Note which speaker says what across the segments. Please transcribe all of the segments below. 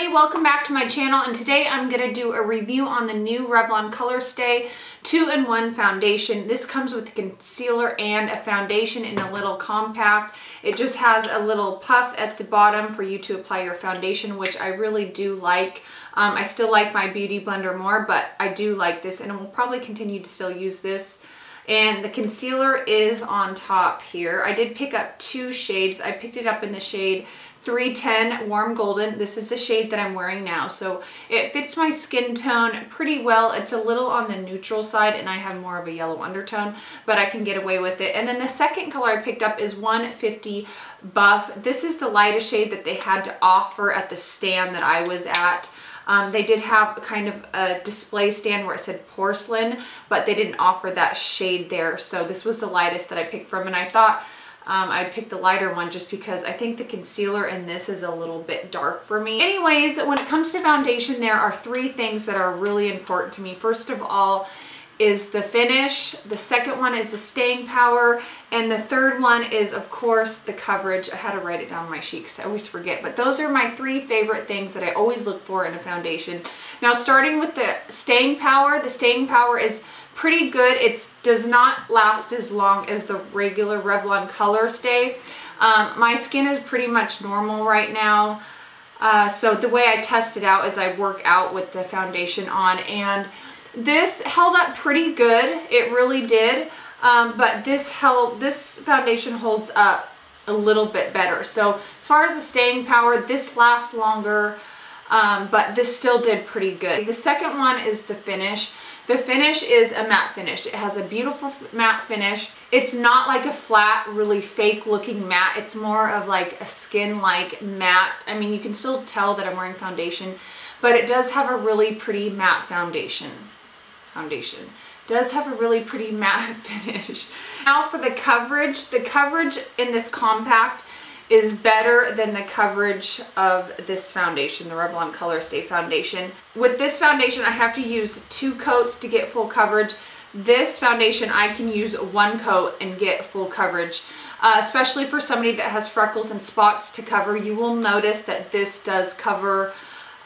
Speaker 1: everybody, welcome back to my channel and today I'm going to do a review on the new Revlon Colorstay 2-in-1 foundation. This comes with a concealer and a foundation in a little compact. It just has a little puff at the bottom for you to apply your foundation, which I really do like. Um, I still like my Beauty Blender more, but I do like this and I will probably continue to still use this. And the concealer is on top here. I did pick up two shades. I picked it up in the shade 310 Warm Golden. This is the shade that I'm wearing now. So it fits my skin tone pretty well. It's a little on the neutral side and I have more of a yellow undertone, but I can get away with it. And then the second color I picked up is 150 Buff. This is the lightest shade that they had to offer at the stand that I was at. Um, they did have kind of a display stand where it said porcelain, but they didn't offer that shade there. So this was the lightest that I picked from and I thought um, I picked the lighter one just because I think the concealer in this is a little bit dark for me. Anyways, when it comes to foundation, there are three things that are really important to me. First of all, is the finish. The second one is the staying power. And the third one is, of course, the coverage. I had to write it down on my sheets. I always forget. But those are my three favorite things that I always look for in a foundation. Now, starting with the staying power, the staying power is pretty good. It does not last as long as the regular Revlon Colorstay. Um, my skin is pretty much normal right now. Uh, so the way I test it out is I work out with the foundation on and this held up pretty good. It really did. Um, but this held, this foundation holds up a little bit better. So as far as the staying power, this lasts longer, um, but this still did pretty good. The second one is the finish. The finish is a matte finish. It has a beautiful matte finish. It's not like a flat, really fake looking matte. It's more of like a skin-like matte. I mean, you can still tell that I'm wearing foundation, but it does have a really pretty matte foundation. Foundation does have a really pretty matte finish. Now for the coverage, the coverage in this compact is better than the coverage of this foundation, the Revlon Colorstay foundation. With this foundation, I have to use two coats to get full coverage. This foundation, I can use one coat and get full coverage. Uh, especially for somebody that has freckles and spots to cover, you will notice that this does cover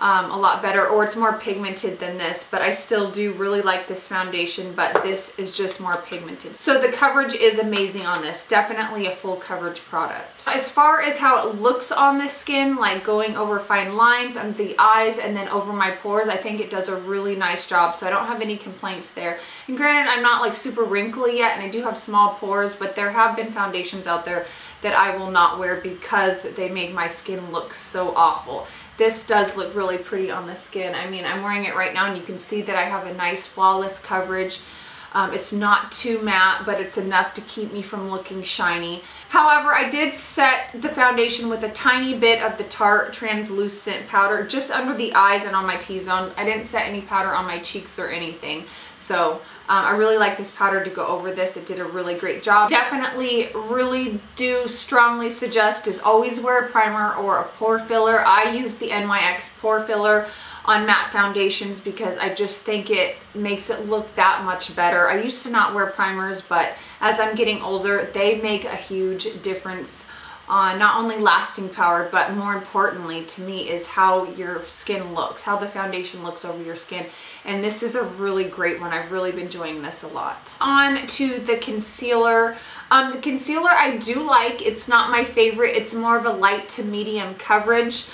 Speaker 1: um, a lot better or it's more pigmented than this but I still do really like this foundation but this is just more pigmented. So the coverage is amazing on this definitely a full coverage product. As far as how it looks on the skin like going over fine lines under the eyes and then over my pores I think it does a really nice job so I don't have any complaints there. And granted I'm not like super wrinkly yet and I do have small pores but there have been foundations out there that I will not wear because they make my skin look so awful this does look really pretty on the skin. I mean, I'm wearing it right now and you can see that I have a nice flawless coverage. Um, it's not too matte, but it's enough to keep me from looking shiny. However, I did set the foundation with a tiny bit of the Tarte translucent powder just under the eyes and on my T-zone. I didn't set any powder on my cheeks or anything. So um, I really like this powder to go over this. It did a really great job. Definitely really do strongly suggest is always wear a primer or a pore filler. I use the NYX pore filler on matte foundations because I just think it makes it look that much better. I used to not wear primers, but as I'm getting older, they make a huge difference on not only lasting power, but more importantly to me is how your skin looks, how the foundation looks over your skin. And this is a really great one. I've really been enjoying this a lot. On to the concealer. Um, the concealer I do like. It's not my favorite. It's more of a light to medium coverage.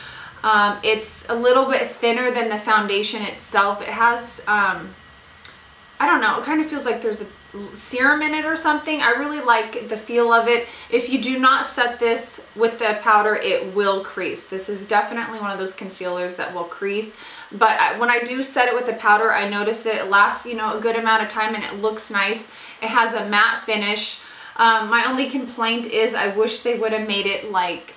Speaker 1: Um, it's a little bit thinner than the foundation itself. It has, um, I don't know, it kind of feels like there's a serum in it or something. I really like the feel of it. If you do not set this with the powder, it will crease. This is definitely one of those concealers that will crease. But when I do set it with the powder, I notice it lasts, you know, a good amount of time and it looks nice. It has a matte finish. Um, my only complaint is I wish they would have made it like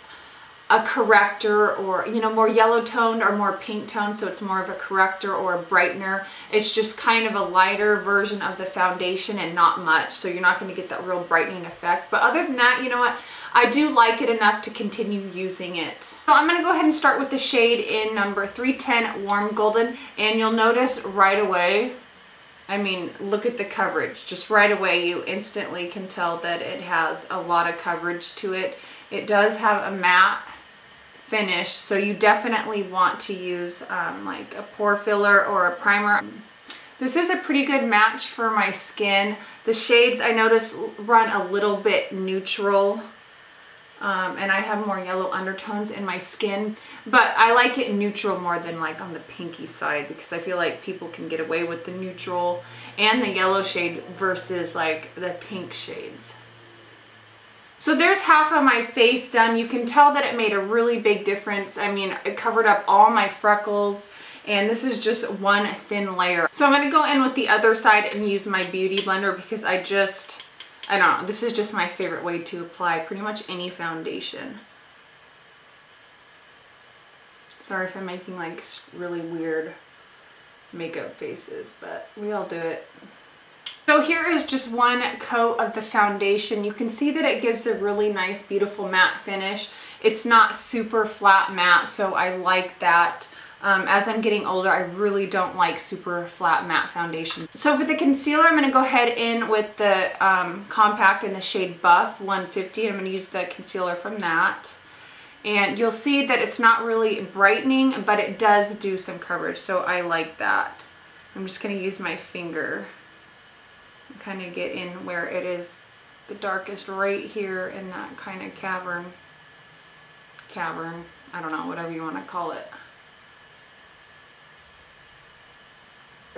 Speaker 1: a corrector or, you know, more yellow toned or more pink toned. So it's more of a corrector or a brightener. It's just kind of a lighter version of the foundation and not much. So you're not going to get that real brightening effect. But other than that, you know what? I do like it enough to continue using it. So I'm going to go ahead and start with the shade in number 310 Warm Golden. And you'll notice right away, I mean, look at the coverage. Just right away, you instantly can tell that it has a lot of coverage to it. It does have a matte finish. So you definitely want to use um, like a pore filler or a primer. This is a pretty good match for my skin. The shades I notice run a little bit neutral um, and I have more yellow undertones in my skin. But I like it neutral more than like on the pinky side because I feel like people can get away with the neutral and the yellow shade versus like the pink shades. So there's half of my face done. You can tell that it made a really big difference. I mean, it covered up all my freckles and this is just one thin layer. So I'm gonna go in with the other side and use my Beauty Blender because I just, I don't know, this is just my favorite way to apply pretty much any foundation. Sorry if I'm making like really weird makeup faces, but we all do it. So here is just one coat of the foundation. You can see that it gives a really nice, beautiful matte finish. It's not super flat matte, so I like that. Um, as I'm getting older, I really don't like super flat matte foundations. So for the concealer, I'm going to go ahead in with the um, compact in the shade Buff 150. I'm going to use the concealer from that. And you'll see that it's not really brightening, but it does do some coverage, so I like that. I'm just going to use my finger kind of get in where it is the darkest right here in that kind of cavern, cavern, I don't know, whatever you want to call it.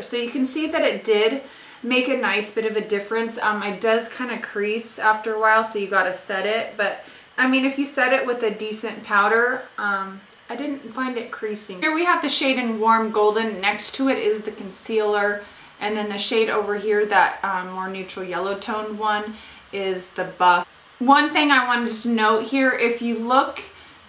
Speaker 1: So you can see that it did make a nice bit of a difference. Um, it does kind of crease after a while, so you got to set it. But I mean, if you set it with a decent powder, um, I didn't find it creasing. Here we have the shade in Warm Golden. Next to it is the concealer. And then the shade over here, that um, more neutral yellow toned one, is the Buff. One thing I wanted to note here, if you look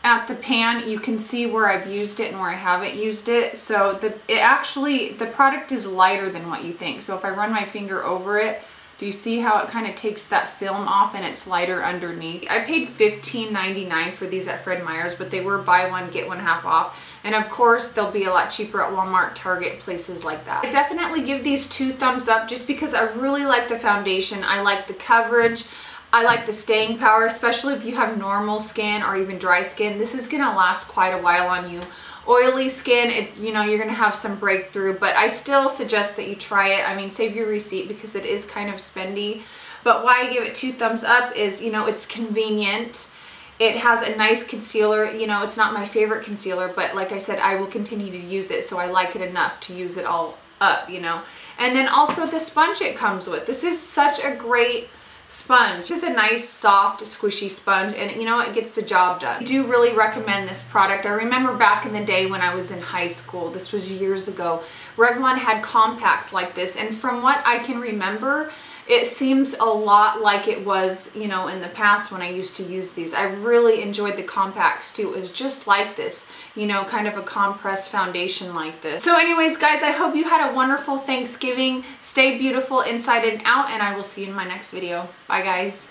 Speaker 1: at the pan, you can see where I've used it and where I haven't used it. So the it actually, the product is lighter than what you think. So if I run my finger over it, do you see how it kind of takes that film off and it's lighter underneath? I paid $15.99 for these at Fred Meyer's, but they were buy one, get one half off. And of course, they'll be a lot cheaper at Walmart, Target, places like that. I definitely give these two thumbs up just because I really like the foundation. I like the coverage. I like the staying power, especially if you have normal skin or even dry skin. This is gonna last quite a while on you. Oily skin, it, you know, you're gonna have some breakthrough, but I still suggest that you try it. I mean, save your receipt because it is kind of spendy. But why I give it two thumbs up is, you know, it's convenient. It has a nice concealer. You know, it's not my favorite concealer, but like I said, I will continue to use it, so I like it enough to use it all up, you know. And then also the sponge it comes with. This is such a great sponge. Is a nice, soft, squishy sponge, and you know, it gets the job done. I do really recommend this product. I remember back in the day when I was in high school, this was years ago, Revlon had compacts like this, and from what I can remember, it seems a lot like it was, you know, in the past when I used to use these. I really enjoyed the compacts too. It was just like this, you know, kind of a compressed foundation like this. So anyways, guys, I hope you had a wonderful Thanksgiving. Stay beautiful inside and out, and I will see you in my next video. Bye, guys.